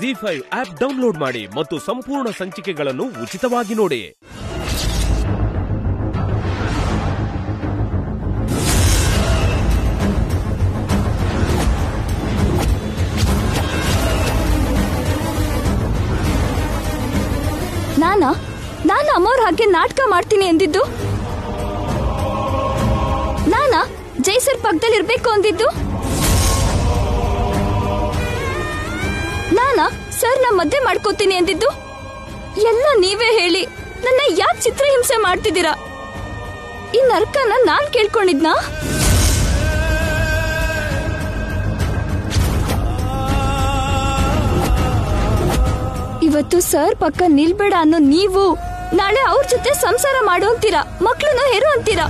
G five app download ಮಾಡಿ ಮತ್ತು ಸಂಪೂರ್ಣ ಸಂಚಿಕೆಗಳನ್ನು ಉಚಿತವಾಗಿ ನೋಡಿ. ನಾನಾ? ನಾನು ಅಮ್ಮವ್ರ ಹಾಗೆ ನಾಟಕ ಮಾಡ್ತೀನಿ ಎಂದಿದ್ದು? ನಾನಾ? ಜೈಸರ್ ಪಕ್ಕದಲ್ಲಿ ಇರ್ಬೇಕು ಅಂದಿದ್ದು? ನಾನಾ ಸರ್ ನಾ ಮದ್ವೆ ಮಾಡ್ಕೋತೀನಿ ಅಂದಿದ್ದು. ಎಲ್ಲ ನೀವೇ ಹೇಳಿ, ನನ್ನ ಯಾಕೆ ಚಿತ್ರಹಿಂಸೆ ಮಾಡ್ತಿದ್ದೀರಾ? ಈ ನರ್ಕನ ನಾನ್ ಕೇಳ್ಕೊಂಡಿದ್ನಾ? ಇವತ್ತು ಸರ್ ಪಕ್ಕ ನಿಲ್ಬೇಡ ಅನ್ನೋ ನೀವು, ನಾಳೆ ಅವ್ರ ಜೊತೆ ಸಂಸಾರ ಮಾಡೋ ಅಂತೀರಾ, ಮಕ್ಳನ್ನು ಹೆರು ಅಂತೀರಾ?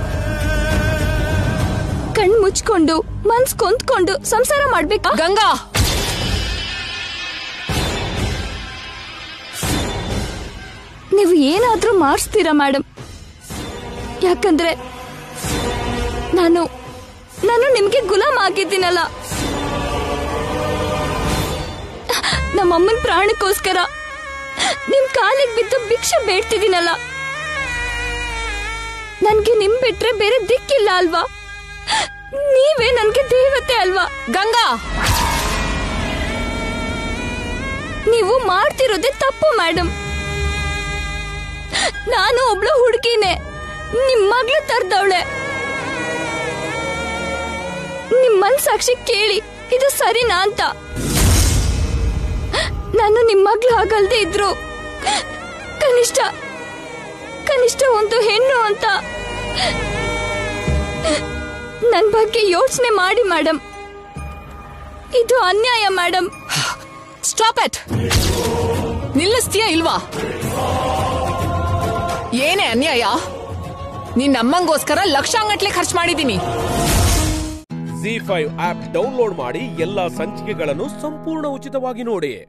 ಕಣ್ ಮುಚ್ಕೊಂಡು ಮನ್ಸ್ ಕೊಂದ್ಕೊಂಡು ಸಂಸಾರ ಮಾಡ್ಬೇಕಾ? ಗಂಗಾ! ನೀವು ಏನಾದ್ರೂ ಮಾಡಿಸ್ತೀರಾ ಮೇಡಮ್ ಯಾಕಂದ್ರೆ ನಾನು ನಾನು ನಿಮ್ಗೆ ಗುಲಾಮ್ ಆಗಿದ್ದೀನಲ್ಲ. ನಮ್ಮಮ್ಮನ ಪ್ರಾಣಕ್ಕೋಸ್ಕರ ನಿಮ್ ಕಾಲಿಗೆ ಬಿದ್ದು ಭಿಕ್ಷೆ ಬೇಡ್ತಿದ್ದೀನಲ್ಲ. ನನ್ಗೆ ನಿಮ್ ಬಿಟ್ರೆ ಬೇರೆ ದಿಕ್ಕಿಲ್ಲ ಅಲ್ವಾ? ನೀವೇ ನನ್ಗೆ ದೇವತೆ ಅಲ್ವಾ? ಗಂಗಾ! ನೀವು ಮಾಡ್ತಿರೋದೇ ತಪ್ಪು ಮೇಡಮ್ ನಾನು ಒಬ್ಳು ಹುಡುಗಿನೇ. ನಿಮ್ ಮಗ್ಳು ತರ್ದವಳೆ. ನಿಮ್ ಸಾಕ್ಷಿ ಕೇಳಿ, ಇದು ಸರಿನಾ ಅಂತ. ನಾನು ನಿಮ್ ಮಗ್ಳು ಹಾಗಲ್ದೆ ಇದ್ರು. ಕನಿಷ್ಠ ಕನಿಷ್ಠ ಒಂದು ಹೆಣ್ಣು ಅಂತ. ನನ್ ಬಗ್ಗೆ ಯೋಚನೆ ಮಾಡಿ ಮೇಡಮ್ ಇದು ಅನ್ಯಾಯ ಮೇಡಮ್ ಸ್ಟಾಪ್ ಇಟ್. ನಿಲ್ಲಿಸ್ತೀಯಾ ಇಲ್ವಾ? ಏನೇ ಅನ್ಯಾಯ? ನಿನ್ನ ಅಮ್ಮಂಗೋಸ್ಕರ ಲಕ್ಷಾಂಗಟ್ಲೆ ಖರ್ಚು ಮಾಡಿದ್ದೀನಿ ಜಿ ಫೈವ್ ಆಪ್ ಡೌನ್ಲೋಡ್ ಮಾಡಿ ಎಲ್ಲಾ ಸಂಚಿಕೆಗಳನ್ನು ಸಂಪೂರ್ಣ ಉಚಿತವಾಗಿ ನೋಡಿ.